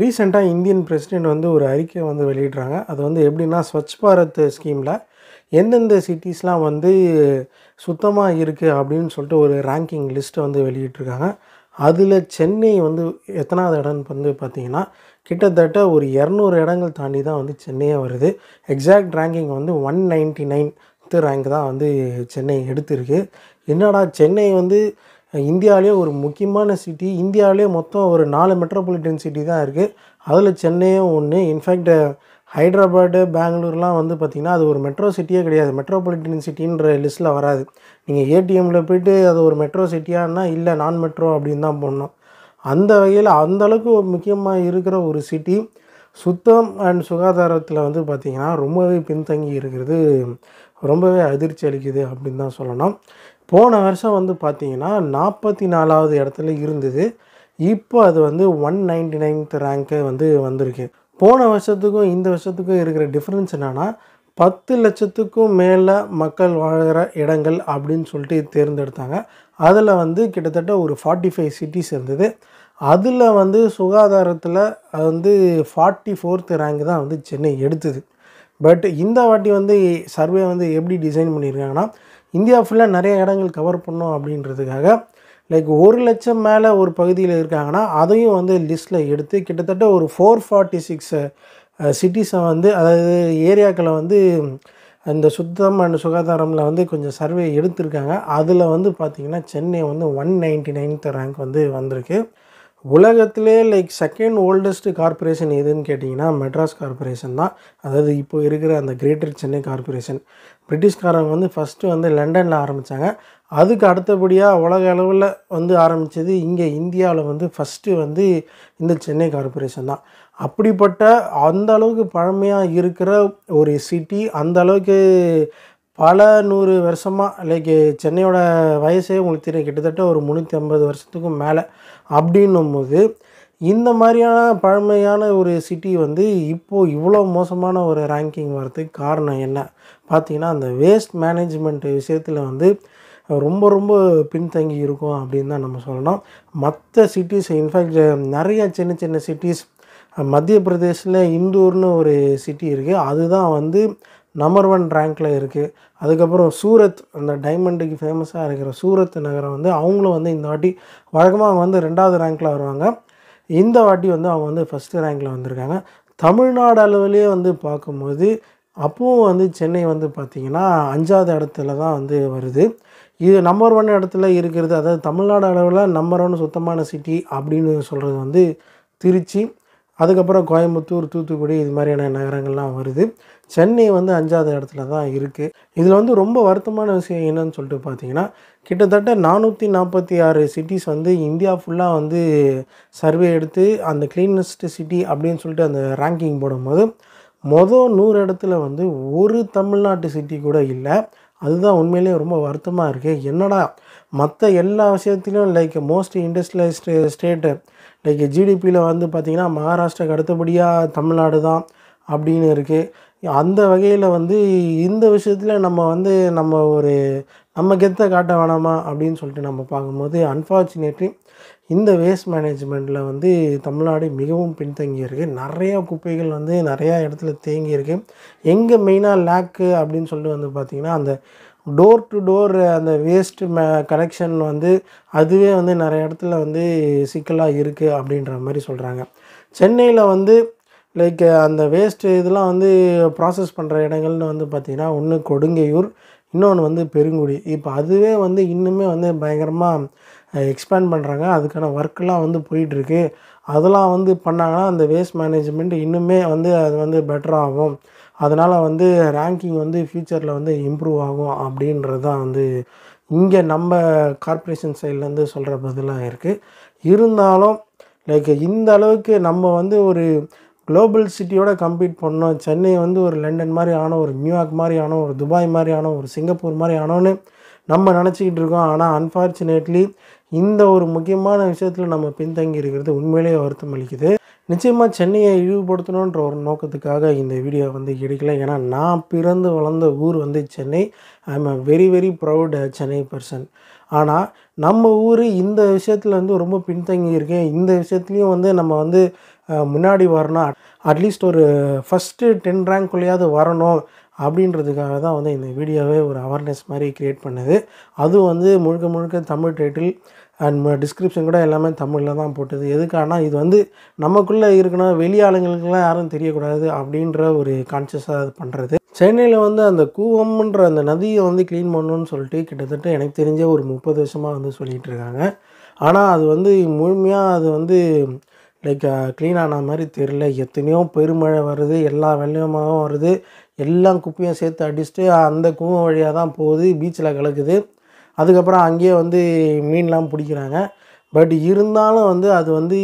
ரீசெண்டாக Indian president வந்து ஒரு அறிக்கை வந்து வெளியிடுறாங்க. அது வந்து எப்படின்னா ஸ்வச் பாரத் ஸ்கீமில் எந்தெந்த சிட்டிஸ்லாம் வந்து சுத்தமாக இருக்குது அப்படின்னு சொல்லிட்டு ஒரு ரேங்கிங் லிஸ்ட்டை வந்து வெளியிட்ருக்காங்க அதில் சென்னை வந்து எத்தனாவது இடம்னு வந்து பார்த்திங்கன்னா கிட்டத்தட்ட ஒரு இரநூறு இடங்கள் தாண்டி தான் வந்து சென்னையே வருது. எக்ஸாக்ட் ரேங்கிங் வந்து ஒன் நைன்ட்டி நைன்த்து ரேங்க் தான் வந்து சென்னை எடுத்திருக்கு. என்னடா சென்னை வந்து இந்தியாவிலே ஒரு முக்கியமான சிட்டி இந்தியாவிலே மொத்தம் ஒரு நாலு மெட்ரோபாலிட்டன் சிட்டி தான் இருக்குது அதில் சென்னையும் ஒன்று இன்ஃபேக்ட் ஹைதராபாடு பெங்களூர்லாம் வந்து பார்த்திங்கன்னா அது ஒரு மெட்ரோ சிட்டியே கிடையாது. மெட்ரோபாலிட்டன் சிட்டின்ற லிஸ்ட்டில் வராது. நீங்கள் ஏடிஎம்மில் போயிட்டு அது ஒரு மெட்ரோ சிட்டியானா இல்லை நான் மெட்ரோ அப்படின்னு தான் போடணும். அந்த வகையில் அந்தளவுக்கு முக்கியமாக இருக்கிற ஒரு சிட்டி சுத்தம் அண்ட் சுகாதாரத்தில் வந்து பார்த்திங்கன்னா ரொம்பவே பின்தங்கி இருக்கிறது ரொம்பவே அதிர்ச்சி அளிக்குது அப்படின்னு தான் சொல்லணும். போன வருஷம் வந்து பார்த்திங்கன்னா நாற்பத்தி நாலாவது இடத்துல இருந்தது. இப்போ அது வந்து ஒன் நைன்டி நைன்த் ரேங்க்கு வந்து வந்திருக்கு. போன வருஷத்துக்கும் இந்த வருஷத்துக்கும் இருக்கிற டிஃப்ரென்ஸ் என்னென்னா பத்து லட்சத்துக்கும் மேலே மக்கள் வாழ்கிற இடங்கள் அப்படின்னு சொல்லிட்டு தேர்ந்தெடுத்தாங்க. அதில் வந்து கிட்டத்தட்ட ஒரு ஃபார்ட்டி ஃபைவ் சிட்டிஸ் இருந்தது. அதில் வந்து சுகாதாரத்தில் வந்து ஃபார்ட்டி ஃபோர்த் ரேங்க் தான் வந்து சென்னை எடுத்தது. பட் இந்த வாட்டி வந்து சர்வே வந்து எப்படி டிசைன் பண்ணியிருக்காங்கன்னா இந்தியா ஃபுல்லாக நிறைய இடங்கள் கவர் பண்ணோம் அப்படின்றதுக்காக லைக் ஒரு லட்சம் மேலே ஒரு பகுதியில் இருக்காங்கன்னா அதையும் வந்து லிஸ்ட்டில் எடுத்து கிட்டத்தட்ட ஒரு ஃபோர் ஃபார்ட்டி சிக்ஸ் சிட்டிஸை வந்து அதாவது ஏரியாக்களை வந்து அந்த சுத்தம் அண்ட் சுகாதாரமில் வந்து கொஞ்சம் சர்வே எடுத்திருக்காங்க. அதில் வந்து பார்த்திங்கன்னா சென்னை வந்து ஒன் நைன்ட்டி நைன்த் ரேங்க் வந்து வந்திருக்கு. உலகத்திலே லைக் செகண்ட் ஓல்டஸ்ட்டு கார்ப்பரேஷன் எதுன்னு கேட்டிங்கன்னா மெட்ராஸ் கார்ப்பரேஷன் தான். அதாவது இப்போ இருக்கிற அந்த கிரேட்டர் சென்னை கார்ப்பரேஷன் பிரிட்டிஷ்காரங்க வந்து ஃபஸ்ட்டு வந்து லண்டனில் ஆரம்பித்தாங்க அதுக்கு அடுத்தபடியாக உலக அளவில் வந்து ஆரம்பித்தது இங்கே இந்தியாவில் வந்து ஃபஸ்ட்டு வந்து இந்த சென்னை கார்ப்பரேஷன் தான். அப்படிப்பட்ட அந்த அளவுக்கு பழமையாக இருக்கிற ஒரு சிட்டி அந்த அளவுக்கு பல நூறு வருஷமாக லைக் சென்னையோட வயசே உங்களுக்கு தெரியும் கிட்டத்தட்ட ஒரு முந்நூற்றி ஐம்பது வருஷத்துக்கும் மேலே அப்படின்னும் போது இந்த மாதிரியான பழமையான ஒரு சிட்டி வந்து இப்போது இவ்வளோ மோசமான ஒரு ரேங்கிங் வரதுக்கு காரணம் என்ன? பார்த்திங்கன்னா அந்த வேஸ்ட் மேனேஜ்மெண்ட் விஷயத்தில் வந்து ரொம்ப ரொம்ப பின்தங்கி இருக்கும் அப்படின்னு தான் நம்ம சொல்லணும். மற்ற சிட்டிஸ் இன்ஃபேக்ட் நிறைய சின்ன சின்ன சிட்டிஸ் மத்திய பிரதேசில் இந்தூர்னு ஒரு சிட்டி இருக்குது அதுதான் வந்து நம்பர் ஒன் ரேங்க்கில் இருக்குது அதுக்கப்புறம் சூரத் அந்த டைமண்டுக்கு ஃபேமஸாக இருக்கிற சூரத் நகரம் வந்து அவங்களும் வந்து இந்த வாட்டி வழக்கமாக அவங்க வந்து ரெண்டாவது ரேங்க்கில் வருவாங்க. இந்த வாட்டி வந்து அவங்க வந்து ஃபஸ்ட்டு ரேங்க்கில் வந்திருக்காங்க. தமிழ்நாடு அளவிலே வந்து பார்க்கும்போது அப்பவும் வந்து சென்னை வந்து பார்த்திங்கன்னா அஞ்சாவது இடத்துல தான் வந்து வருது. இது நம்பர் ஒன் இடத்துல இருக்கிறது அதாவது தமிழ்நாடு அளவில் நம்பர் ஒன் சுத்தமான சிட்டி அப்படின்னு சொல்கிறது வந்து திருச்சி. அதுக்கப்புறம் கோயம்புத்தூர் தூத்துக்குடி இது மாதிரியான நகரங்கள்லாம் வருது. சென்னை வந்து அஞ்சாவது இடத்துல தான் இருக்குது இதில் வந்து ரொம்ப வருத்தமான விஷயம் என்னன்னு சொல்லிட்டு பார்த்தீங்கன்னா கிட்டத்தட்ட நானூற்றி நாற்பத்தி ஆறு சிட்டிஸ் வந்து இந்தியா ஃபுல்லாக வந்து சர்வே எடுத்து அந்த க்ளீனஸ்ட் சிட்டி அப்படின்னு சொல்லிட்டு அந்த ரேங்கிங் போடும்போது மொதல் நூறு இடத்துல வந்து ஒரு தமிழ்நாட்டு சிட்டி கூட இல்லை. அதுதான் உண்மையிலேயே ரொம்ப வருத்தமாக இருக்குது என்னடா மற்ற எல்லா விஷயத்துலையும் like most industrialised state like ஜிடிபியில் வந்து பார்த்திங்கன்னா மகாராஷ்டிராக்கு அடுத்தபடியாக தமிழ்நாடு தான் அப்படின்னு இருக்குது அந்த வகையில் வந்து இந்த விஷயத்தில் நம்ம வந்து நம்ம ஒரு நம்ம கெத்த காட்ட வேணாமா அப்படின்னு சொல்லிட்டு நம்ம பார்க்கும்போது அன்ஃபார்ச்சுனேட்லி இந்த வேஸ்ட் மேனேஜ்மெண்ட்டில் வந்து தமிழ்நாடு மிகவும் பின்தங்கி இருக்குது நிறையா குப்பைகள் வந்து நிறையா இடத்துல தேங்கி இருக்குது எங்கே மெயினாக லேக்கு அப்படின்னு சொல்லிட்டு வந்து பார்த்திங்கன்னா அந்த டோர் டு டோர் அந்த வேஸ்ட்டு மே கலெக்ஷன் வந்து அதுவே வந்து நிறைய இடத்துல வந்து சிக்கலாக இருக்குது அப்படின்ற மாதிரி சொல்கிறாங்க சென்னையில் வந்து லைக் அந்த வேஸ்ட்டு இதெல்லாம் வந்து ப்ராசஸ் பண்ணுற இடங்கள்னு வந்து பார்த்திங்கன்னா ஒன்று கொடுங்கையூர் இன்னொன்று வந்து பெருங்குடி. இப்போ அதுவே வந்து இன்னுமே வந்து பயங்கரமாக எக்ஸ்பேண்ட் பண்ணுறாங்க அதுக்கான ஒர்க்கெலாம் வந்து போயிட்டுருக்கு. அதெல்லாம் வந்து பண்ணாங்கன்னா அந்த வேஸ்ட் மேனேஜ்மெண்ட் இன்னுமே வந்து அது வந்து பெட்டராகும் அதனால் வந்து ரேங்கிங் வந்து ஃப்யூச்சரில் வந்து இம்ப்ரூவ் ஆகும் அப்படின்றது தான் வந்து இங்கே நம்ம கார்ப்பரேஷன் சைட்லேருந்து சொல்கிற பதிலாக இருக்குது இருந்தாலும் லைக் இந்த அளவுக்கு நம்ம வந்து ஒரு குளோபல் சிட்டியோட கம்பீட் பண்ணோம் சென்னை வந்து ஒரு லண்டன் மாதிரி ஆனோம் ஒரு நியூயார்க் மாதிரி ஆனோம் ஒரு துபாய் மாதிரி ஆனோம் ஒரு சிங்கப்பூர் மாதிரி ஆனோன்னு நம்ம நினச்சிக்கிட்டு இருக்கோம். ஆனால் அன்ஃபார்ச்சுனேட்லி இந்த ஒரு முக்கியமான விஷயத்தில் நம்ம பின்தங்கி இருக்கிறது உண்மையிலேயே வருத்தம் அளிக்குது. நிச்சயமாக சென்னையை இழிவுபடுத்தணுன்ற ஒரு நோக்கத்துக்காக இந்த வீடியோ வந்து எடுக்கல ஏன்னா நான் பிறந்து வளர்ந்த ஊர் வந்து Chennai. I am a very very proud Chennai person ஆனால் நம்ம ஊர் இந்த விஷயத்தில் வந்து ரொம்ப பின்தங்கி இருக்கேன். இந்த விஷயத்துலையும் வந்து நம்ம வந்து முன்னாடி வரணும். அட்லீஸ்ட் ஒரு ஃபஸ்ட்டு டென் ரேங்க்குள்ளேயாவது வரணும் அப்படின்றதுக்காக தான் வந்து இந்த வீடியோவே ஒரு அவேர்னஸ் மாதிரி க்ரியேட் பண்ணுது. அதுவும் வந்து முழுக்க முழுக்க தமிழ் டைட்டில் அண்ட் டிஸ்கிரிப்ஷன் கூட எல்லாமே தமிழில் தான் போட்டது. எதுக்கானா இது வந்து நமக்குள்ளே இருக்கணும் வெளி ஆளுங்களுக்குலாம் யாரும் தெரியக்கூடாது அப்படின்ற ஒரு கான்சியஸாக அது பண்ணுறது சென்னையில் வந்து அந்த கூவம்ன்ற அந்த நதியை வந்து க்ளீன் பண்ணணும்னு சொல்லிட்டு கிட்டத்தட்ட எனக்கு தெரிஞ்ச ஒரு முப்பது வருஷமாக வந்து சொல்லிகிட்டு இருக்காங்க. ஆனால் அது வந்து முழுமையாக அது வந்து லைக் க்ளீன் uh, ஆன மாதிரி தெரில எத்தனையோ பெருமழை வருது எல்லா வெள்ளமாகவும் வருது. எல்லாம் குப்பையும் சேர்த்து அடிச்சுட்டு அந்த கூவம் வழியாக தான் போகுது பீச்சில் கலக்குது அதுக்கப்புறம் அங்கேயே வந்து மீன்லாம் பிடிக்கிறாங்க. பட் இருந்தாலும் வந்து அது வந்து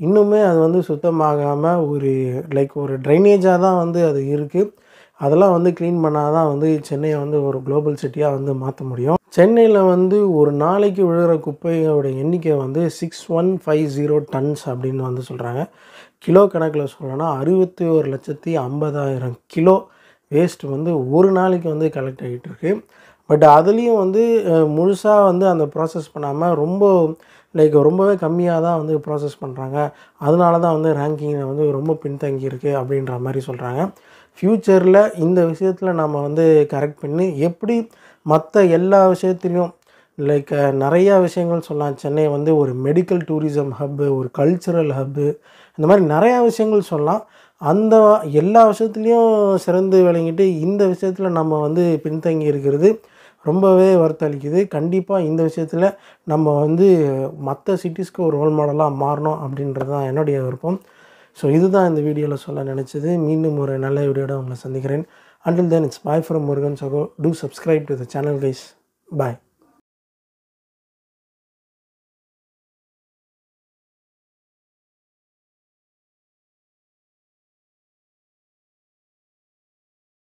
இன்னுமே அது வந்து சுத்தமாகாமல் ஒரு லைக் ஒரு ட்ரைனேஜாக தான் வந்து அது இருக்குது அதெல்லாம் வந்து க்ளீன் பண்ணால் தான் வந்து சென்னையை வந்து ஒரு குளோபல் சிட்டியாக வந்து மாற்ற முடியும். சென்னையில் வந்து ஒரு நாளைக்கு விழுகிற குப்பையோட எண்ணிக்கை வந்து six one five zero tons அப்படின்னு வந்து சொல்கிறாங்க கிலோ கணக்கில் சொல்லணும்னா அறுபத்தி ஒரு லட்சத்தி ஐம்பதாயிரம் கிலோ வேஸ்ட் வந்து ஒரு நாளைக்கு வந்து கலெக்ட் ஆகிட்டு இருக்கு. பட் அதுலேயும் வந்து முழுசாக வந்து அந்த ப்ராசஸ் பண்ணாமல் ரொம்ப லைக் ரொம்பவே கம்மியாக தான் வந்து ப்ராசஸ் பண்ணுறாங்க அதனால தான் வந்து ரேங்கிங்கில் வந்து ரொம்ப பின்தங்கி இருக்குது அப்படின்ற மாதிரி சொல்கிறாங்க ஃப்யூச்சரில் இந்த விஷயத்தில் நம்ம வந்து கரெக்ட் பண்ணி எப்படி மற்ற எல்லா விஷயத்துலையும் லைக் நிறையா விஷயங்கள் சொல்லலாம் சென்னை வந்து ஒரு மெடிக்கல் டூரிசம் ஹப்பு ஒரு கல்ச்சுரல் ஹப்பு இந்த மாதிரி நிறையா விஷயங்கள் சொல்லலாம். அந்த எல்லா விஷயத்துலேயும் சிறந்து விளங்கிட்டு இந்த விஷயத்தில் நம்ம வந்து பின்தங்கி இருக்கிறது ரொம்பவே வருத்தளிக்குது. கண்டிப்பாக இந்த விஷயத்தில் நம்ம வந்து மற்ற சிட்டிஸ்க்கு ஒரு ரோல் மாடலாக மாறணும் அப்படின்றது தான் என்னுடைய விருப்பம். ஸோ இதுதான் இந்த வீடியோவில் சொல்ல நினச்சது. மீண்டும் ஒரு நல்ல வீடியோட உங்களை சந்திக்கிறேன். Until then it's bye from Murugan சகோ do subscribe to the channel guys bye